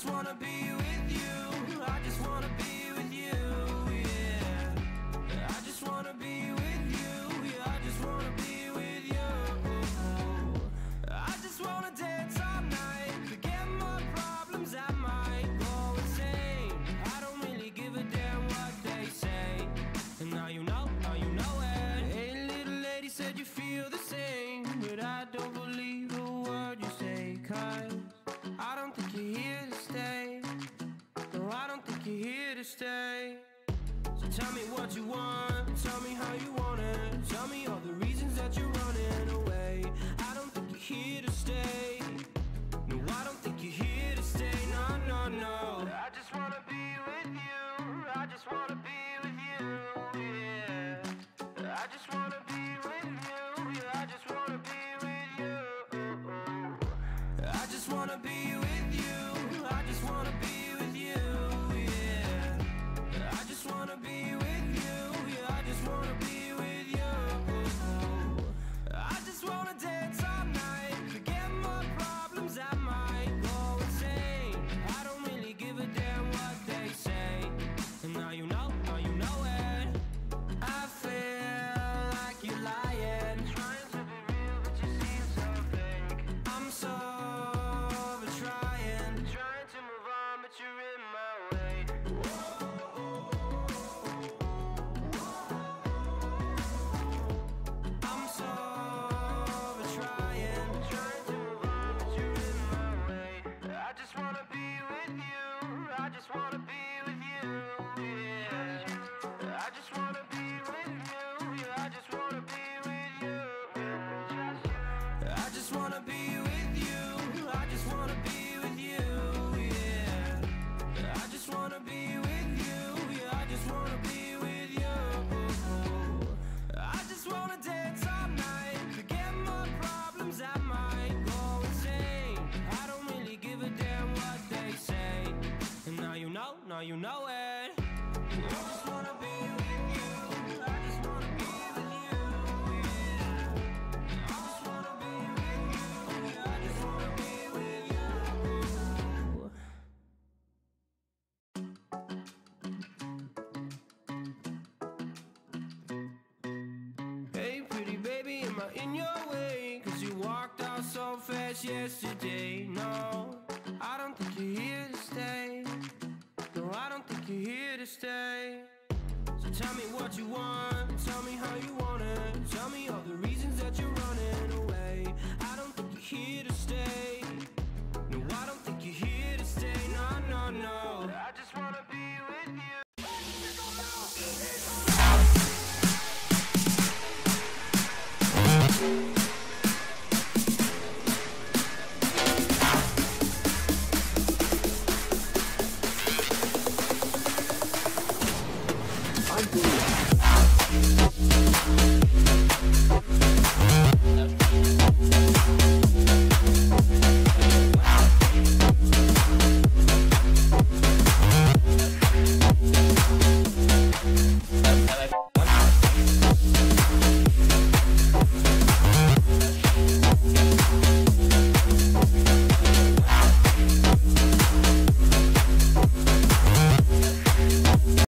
just wanna be just wanna be you. just wanna be with you. I just wanna be with you, yeah. I just wanna be with you Yeah, I just wanna be with you. I just wanna dance all night Forget my problems, I might go insane I don't really give a damn what they say. And now you know, now you know it. am I in your way? Cause you walked out so fast yesterday. No, I don't think you're here to stay. No, I don't think you're here to stay. So tell me what you want, tell me how you want it, tell me all the reasons that you're running.